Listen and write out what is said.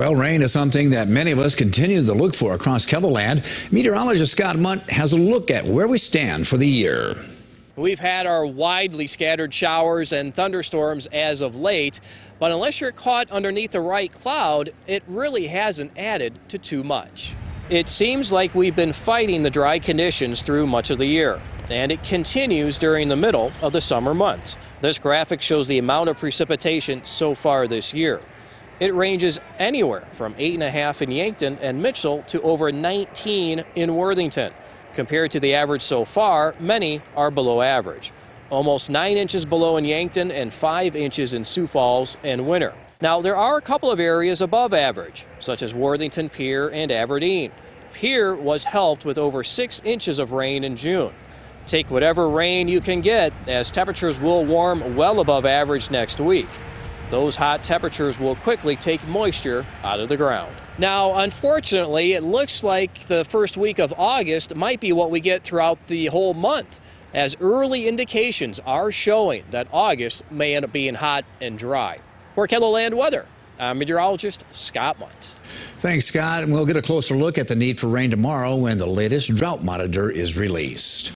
Well, rain is something that many of us continue to look for across KELOLAND. Meteorologist Scott Munt has a look at where we stand for the year. We've had our widely scattered showers and thunderstorms as of late, but unless you're caught underneath the right cloud, it really hasn't added to too much. It seems like we've been fighting the dry conditions through much of the year, and it continues during the middle of the summer months. This graphic shows the amount of precipitation so far this year. It ranges anywhere from 8.5 in Yankton and Mitchell to over 19 in Worthington. Compared to the average so far, many are below average. Almost 9 inches below in Yankton and 5 inches in Sioux Falls and Winner. Now, there are a couple of areas above average, such as Worthington Pierre and Aberdeen. Pierre was helped with over 6 inches of rain in June. Take whatever rain you can get, as temperatures will warm well above average next week. Those hot temperatures will quickly take moisture out of the ground. Now, unfortunately, it looks like the first week of August might be what we get throughout the whole month, as early indications are showing that August may end up being hot and dry. For KELOLAND weather, I'm meteorologist Scott Munt. Thanks, Scott. And we'll get a closer look at the need for rain tomorrow when the latest drought monitor is released.